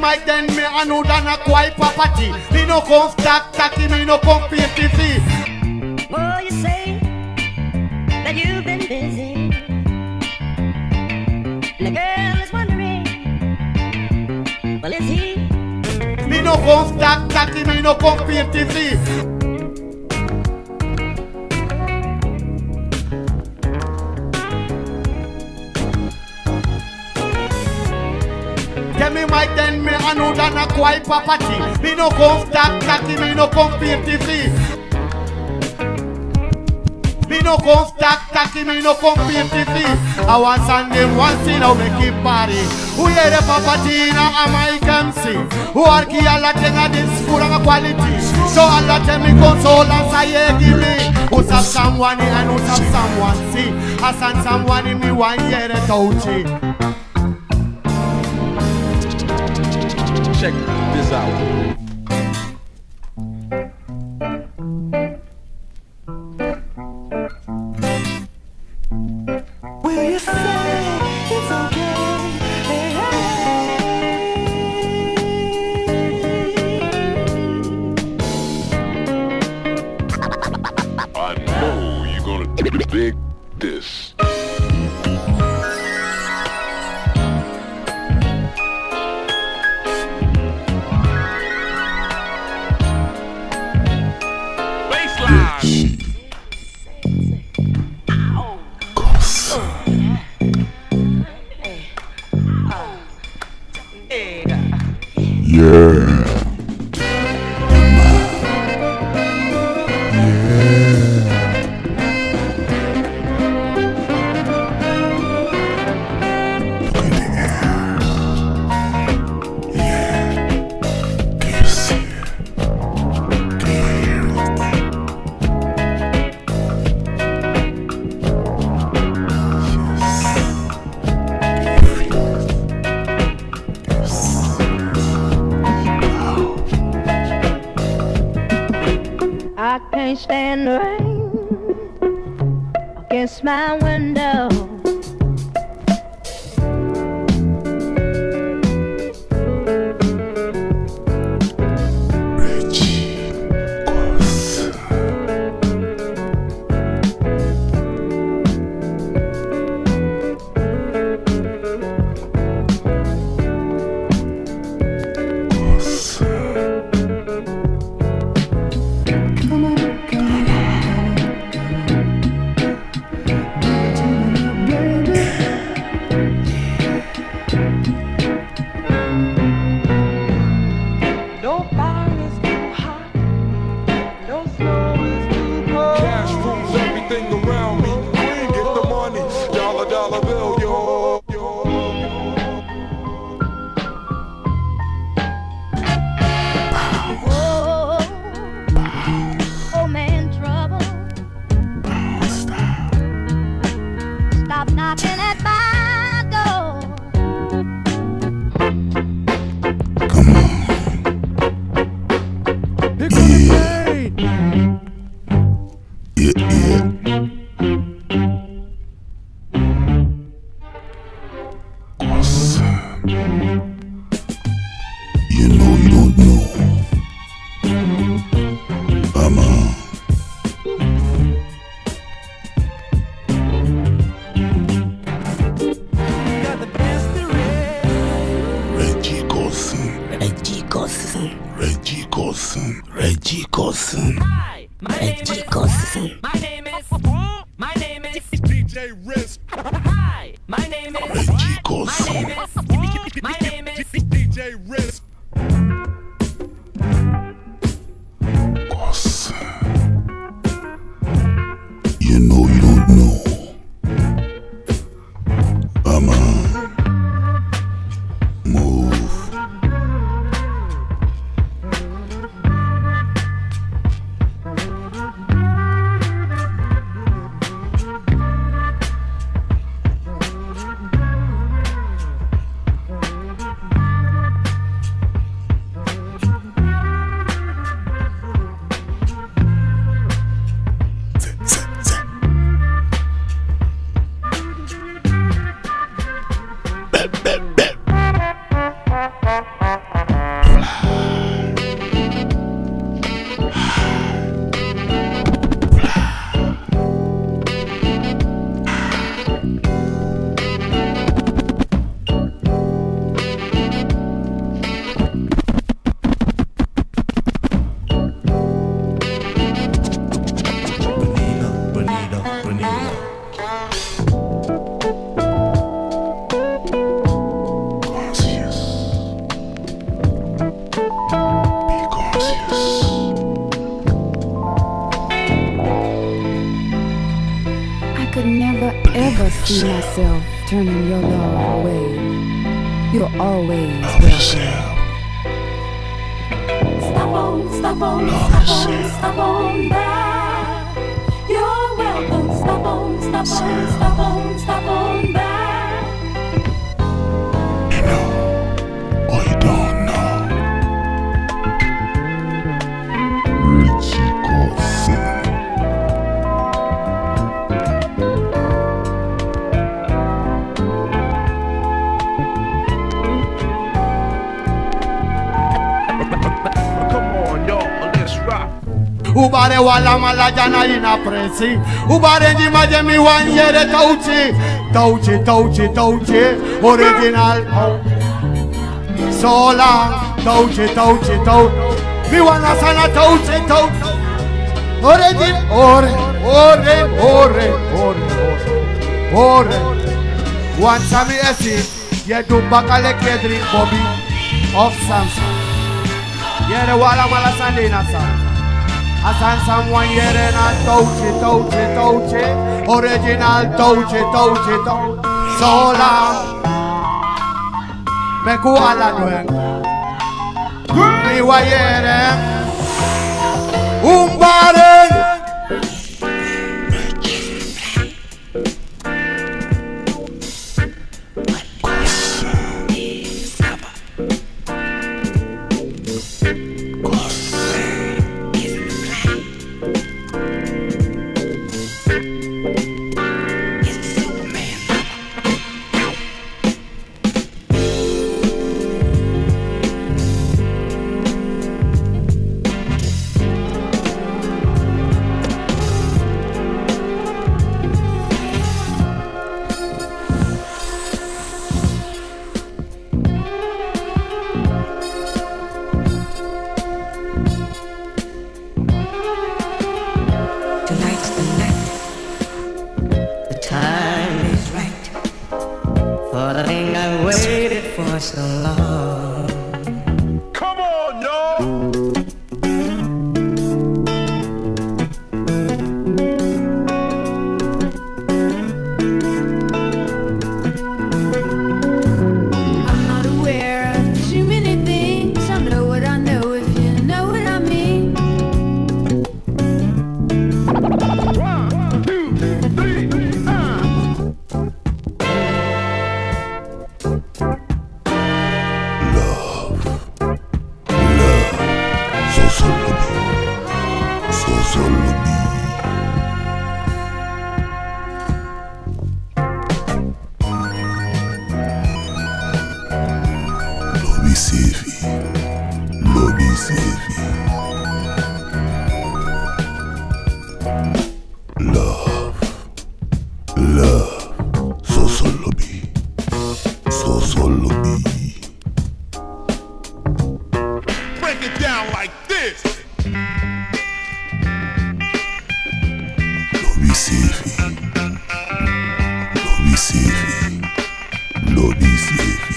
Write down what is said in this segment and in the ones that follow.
My then me I know than a quiet property. Me no come stack tacky, me no come pay no stack tacky, me no pay fee. Tell me my then me I know than a quiet property. Me no come stack tacky, me no come fee. Me no come stack tacky, me no come pay I want send them thing, I'll make it party. Who hear the property in a mic MC? Who are key all the thing of this food and quality? So all the me console and say yeah give me. Who's have someone in and have someone see? I send someone in me one year the touchy. Check this out. Wala malajana ina presi. Ubare njima jemi wanyere tauchi. Tauchi tauchi tauchi. Original. Sola. Tauchi tauchi tauchi. Mi wana sana tauchi tauchi. Origin ore ore ore ore ore ore. Wansa mi esi yedu bakale kedri bobi of samson. Yere wala mala sande na sa Asan someone yere na touche touche touche Original touche touche touche Sola Me kuala nuen Mi wa yere Umbaren long. Lobby safe. Lobby safe. Lobby safe.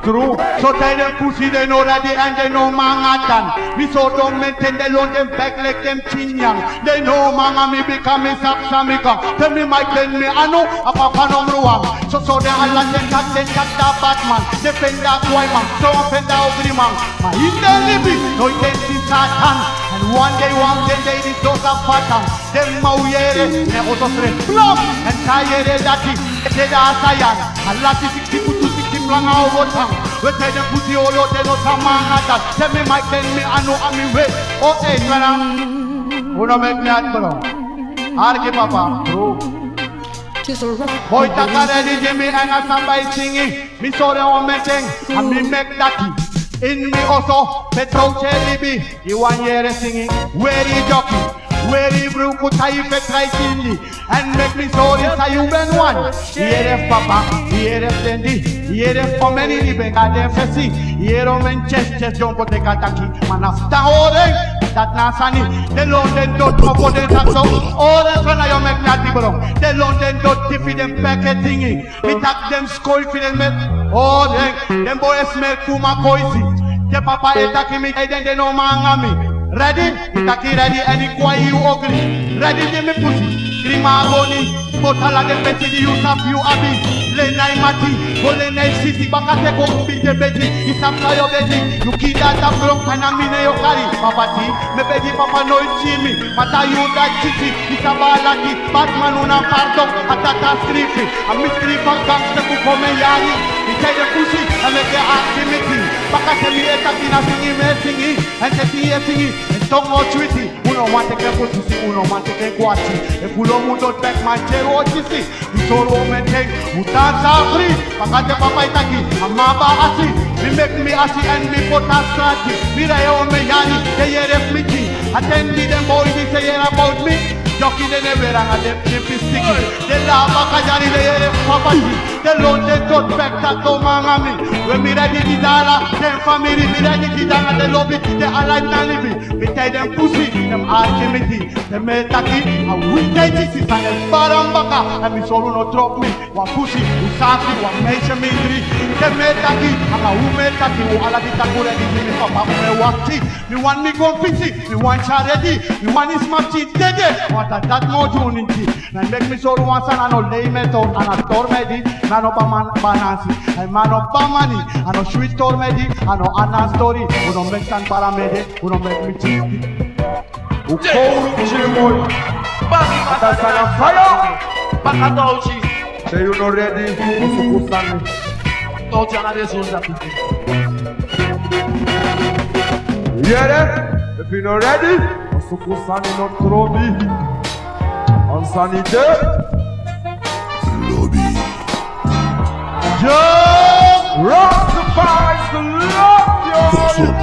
True. So tell them pussy they know that they and they know Manhattan. Me so don't maintain they loan them back like them chinyang They know manga me become me saksamika Tell me my tell me I know a papa no ruang So so they all and them cat them cat that Batman Defend that white man. So offend that ugly man. My in the living No intensi satan And one day one day they this those are pattern Them mau yere Ne oto sre Plum And kayere dati Ete da asayan Allah ti sik tiku tim lang au botang We tell them pussy all out they no samang atas Tell me Mike tell me I know I'm in way Oh hey nwana Uno make me at bro Arki papa bro Boy taka ready Jimmy and a somebody singing. Me saw the one thing And me make that in me also Petro Chelibi You want hear the singing. Where he jockey where Hebrew could I if try kill thee And make me so this a human one. Here papa, here Sandy. Here for many living at FSC Here men chest chest don't go take a tacky Man after all them that nasani They learn them don't go for them that's so All them when I make me that people They learn them don't defeat them packaging Me tag them skull for them All them. Them boys smell kuma cozy The papa attacking me and then they no man me. Ready? Itaki ready any kwa you ugly. Ready give me pussy. Grima agoni. Botala de peti di use of you abi. Mati. Go lenai city. Baka te beti. Isapla beti. You kid that a broke and a mine yo Me begi papa no mi. Mata you that chichi. Isabala ki. Batman una pardok. Atata skrifi. A miskrifa gangsta kuko me yari. Ite de pussy. And make the activity. Baka se mi eta tina singi me singi And se si e singi. And don't Uno mante ke putisi Uno mante ke guachi E pulo mundo tek manche rochisi Isoro me teng Utan safri Baka te papa itaki Amaba asi. Mi make me asi and mi pota sati. Mi rayo me yani Te yere fliki Atendi dem boy Ni se yere about me Joki de nevera Adep nipi sticky De la baka jani De yere papati papa They load they tot back that to mangami. When me ready the dollar, them family me ready the dollar, they love it, they alive and living. Me tell them pussy, them alchemy, them metaki, and we take this is and them barambaka, and me solo no drop me. One pussy, usaki, one measure me three. Them metaki, and a who metaki, who ala di takure di me papa me wakti. Me want me go pity, me want charity, me want is my cheat dede. What a that more unity. And make me solo once and I no lay method and a tormedi, man Eh. I know Baman Banasi, I man of Bamani, I know Shri Stormedi, I know Anna Story, who don't make San Paramede, eh. who don't make me cheap. Eh. Who cold Chimon, that's on a fire, Bakatauchi. Say you know ready, who's Kusani. Don't you understand that? Hear that? If you're ready, Sukusani not throw me. On sanity. Lobby. Just rectifies the love your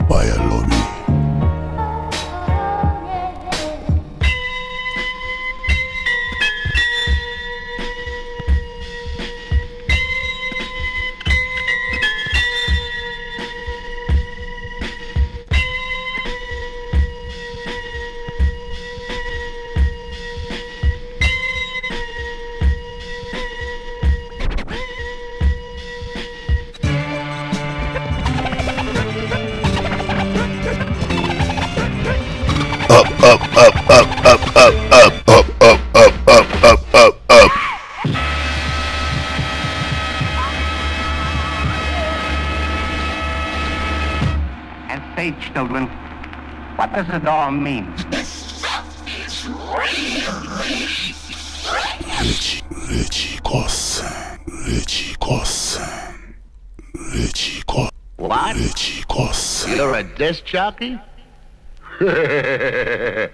By a mean? Richie, Reggie Koszin, Reggie Koszin, Reggie Koszin, What? Richie You're a disc jockey?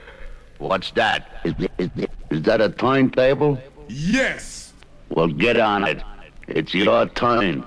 What's that? Is, is, is that a turntable? Yes. Well, get on it. It's your turn.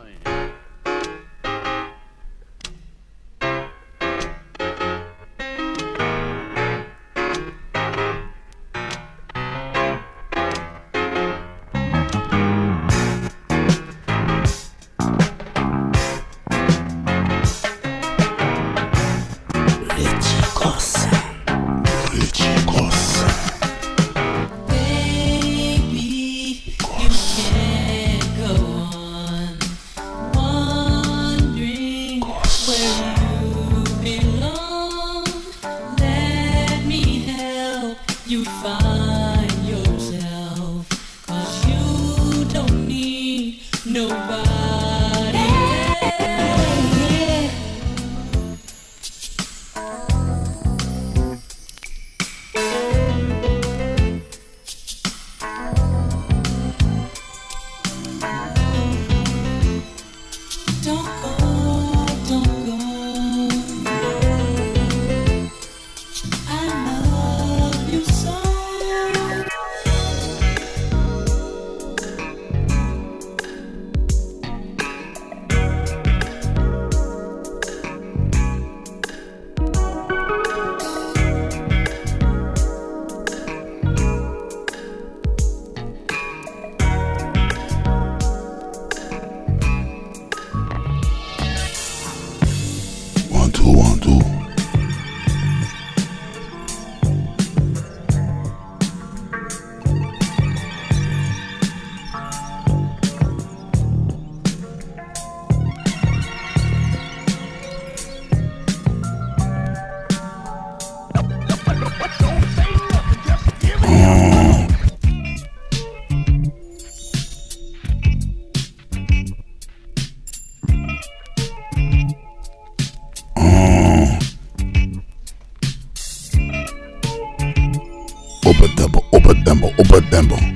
Super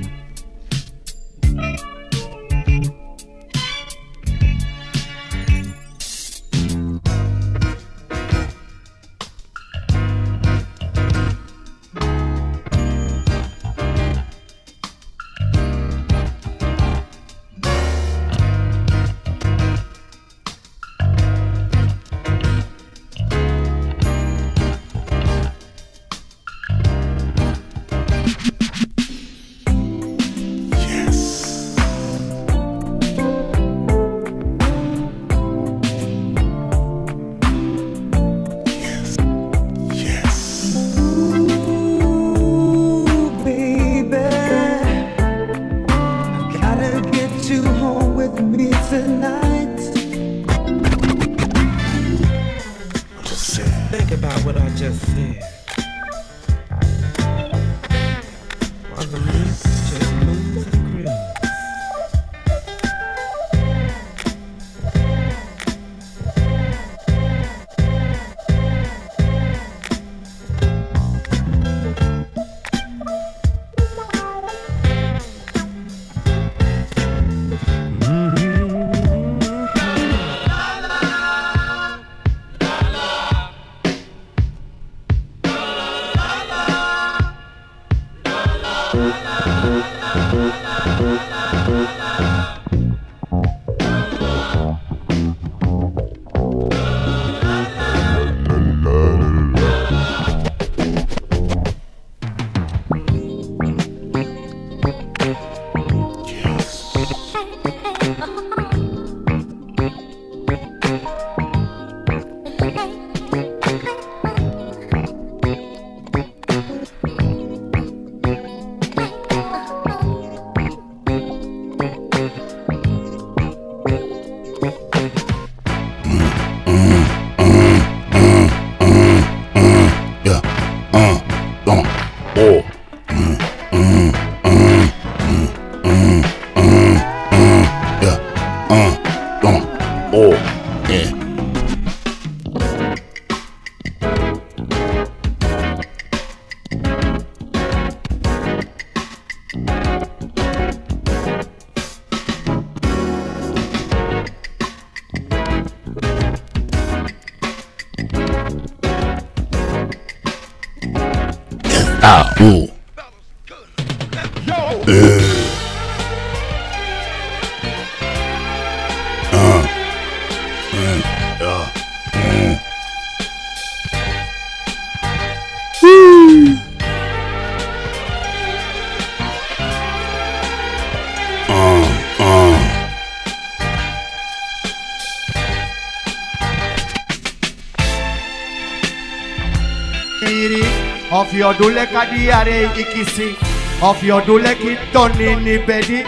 kadiare ikisi. Of your dule kitoni ni bedi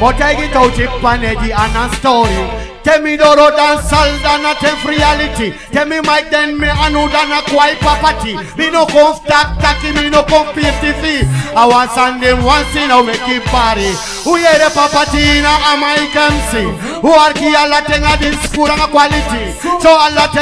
but I get out it paneji and a story. Tell me the road and salda not a reality Tell me my then me anu dana kwai papati. Me no come stack tacky me no come 50 feet I want send them once in a make it party The papatina am I can see Who are ki alla tenga this food and quality? So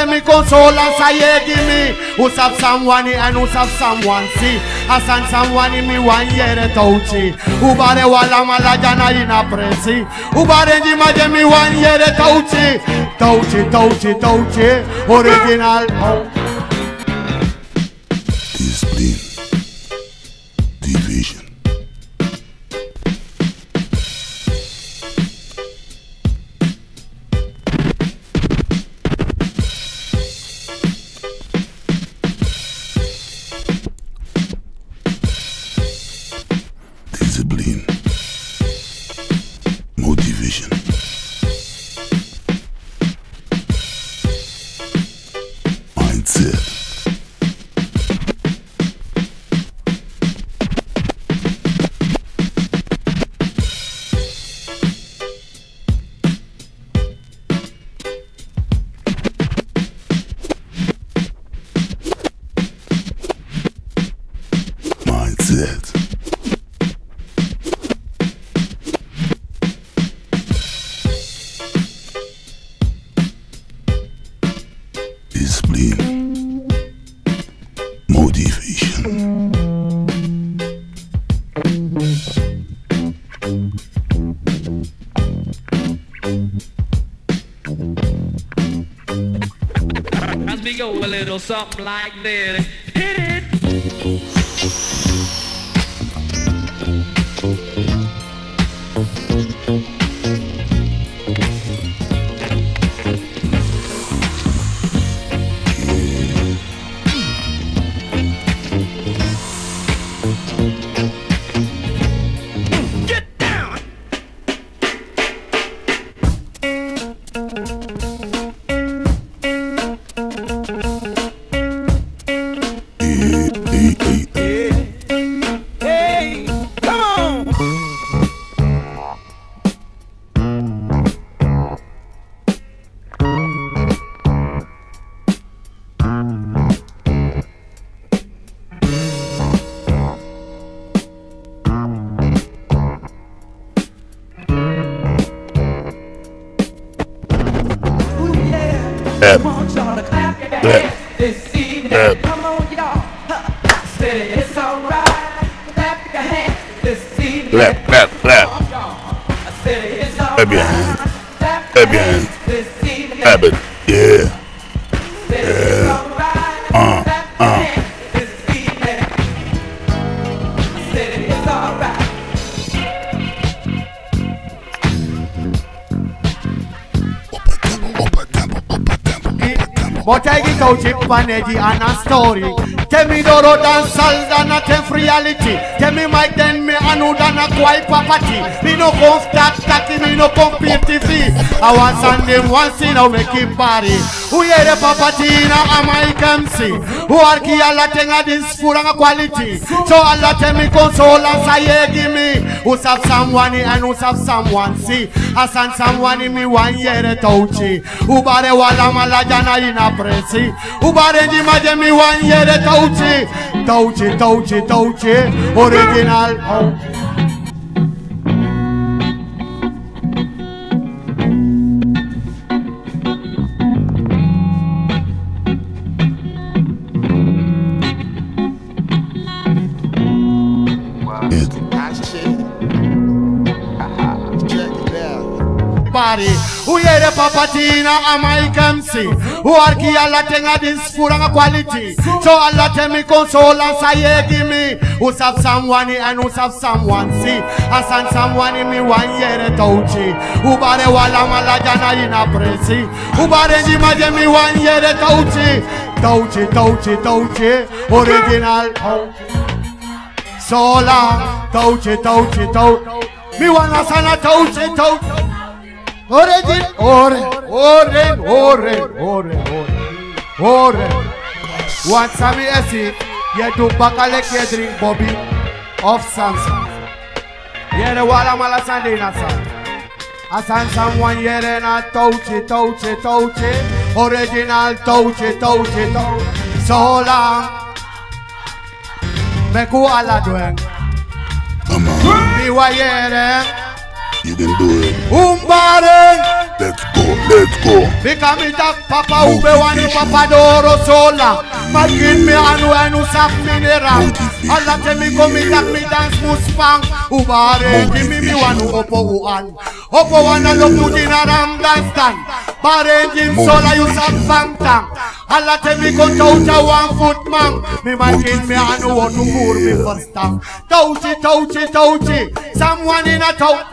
me console and say yeah give me. Who have someone and who have someone see? I send someone in me one year touchy Who bare wala mala jana ina presi Who bare jima jemi one year touchy Touchy touchy touchy Original. Go little something like this. I get out and a story. Tell me no road and salt and a reality. Tell me my then me anu than a quiet property. Me no come stack stacky, me no come PTV. I want them once in a it party. Who hear the property na a my MC. Who are ki alla tenga this food and quality. So alla tell me console and say give me. Who have someone and who have someone see. I send someone in me one year touchy. Who bare wala malajana in a presi. Who bare di maje me one year touchy. Touchy, touchy, touchy. Original. Body, who hear the papatina and Mike MC, who are ki alla tenga this food and quality. So alla tell me console and say give me. Who have someone and who have someone see. I send someone in me one year touchy. Who bare wala malajana in a presi. Who bare di maje me one year touchy. Touchy, touchy, touchy, original. So long, touchy, touchy, touchy. Me wanna sana touchy, touchy. Origin, oren, oren, oren, oren, oren, oren. Want some esi? You do bakalek you drink Bobby of Samsung. Yeah, the wala mala sandina san. Asan someone here na touchy, touchy, touchy. Original touchy, touchy, touchy. So long. Meku ala dweng. Mi wa yere. You can do it. Umbare. Let's go, let's go. Because me tak papa ube wani papa doro sola. Magin me anu anu sak mineral Alla te mi ko mi tak mi dance muspang Ubare di mi mi wanu opo uan. Opo wana lok tu dina ram dance Bare jin sola you sak bang tang. Alla te mi ko toucha one foot man magin me anu wanu mur mi first tang. Touchi touchi touchi Someone in a touch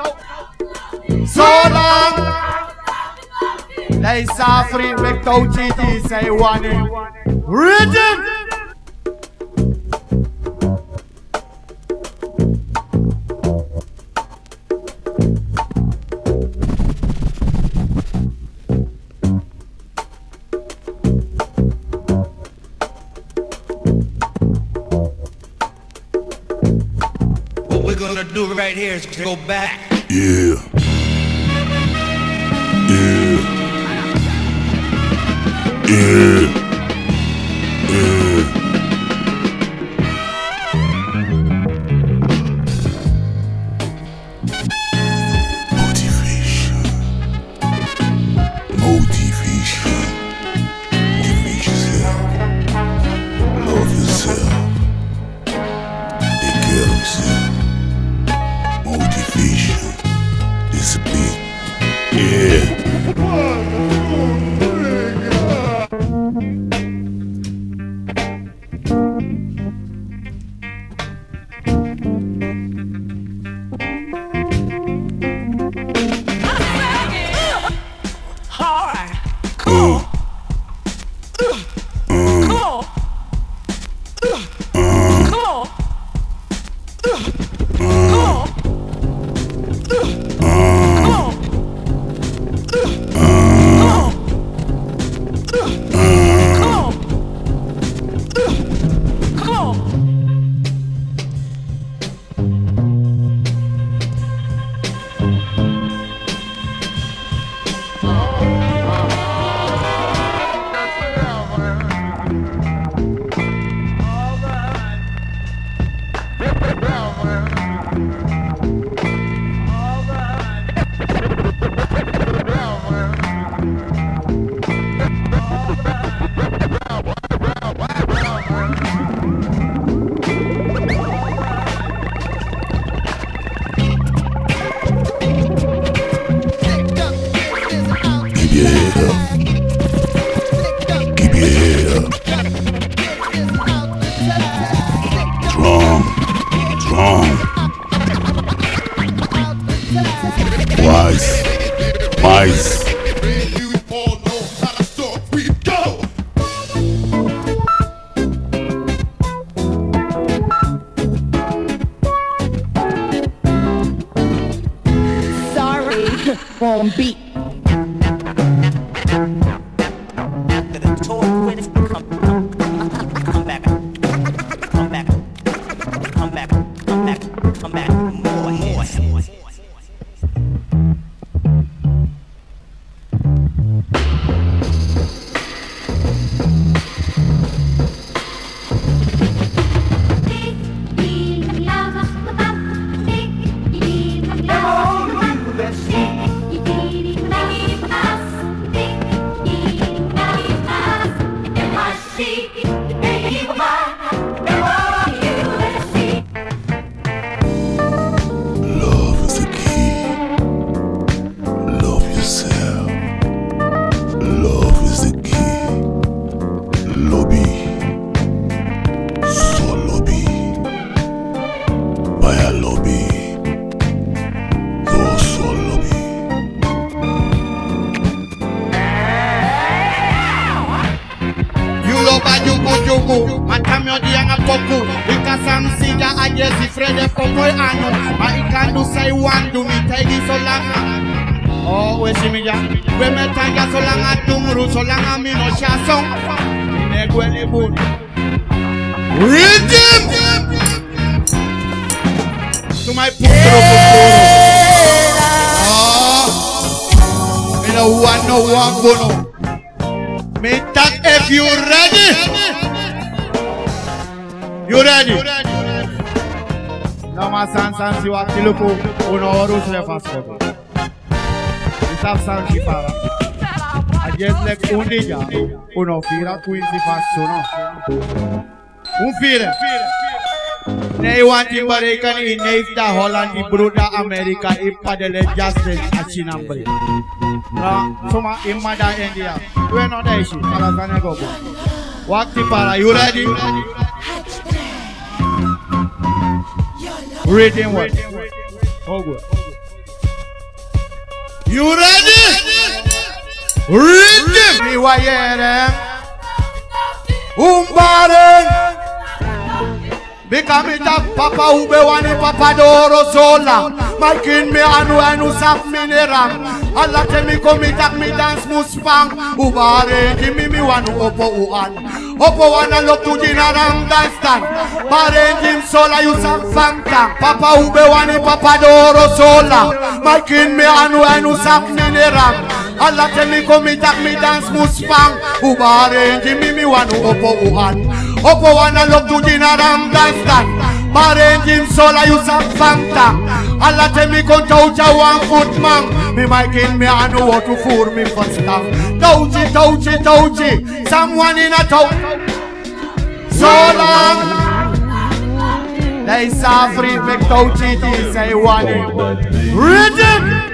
So long They suffering touchy this say one. Region. What we're gonna do right here is go back. Yeah. Yeah. Yeah. Oh we simija We metanga solanga dumuru solanga mino shason Inegwele bun Rhythm! To my putro putro Oh Me no want no one bono me talk if you ready. You ready? Nama san san si wa kiluku uno oru se fast. Isap san si para. Ajet uno fira queen si fast sono. Un fira. Nei wanti barekan i neifta Holland i bruda Amerika i padele justice a chinambri. Ra ah, soma imada India. We no daishi alazane gogo. Wakti para you ready? Reading what? Oh good. You ready? Reading. Mi wayere. Umbare. Bikamita papa ube wani papa doro sola. Makin me anu anu sak mineram Allah te mi komita mi dance muspang Ubare ki mi wanu opo uan. Opo wana lok tu jinaram dance tan Pare jim sola you sak fanta Papa ube wani papa doro sola. Makin me anu anu sak mineram Allah te mi komita mi dance muspang Ubare ki mi mi wanu opo uan Opo wana lok tu jinaram dance tan Pare jim sola you sak fanta. Allah te mi konta ucha one foot man Mi makin me anu what to for me first time Touchy, touchy, touchy Someone in a touch So long They suffer make touchy They say one. Rhythm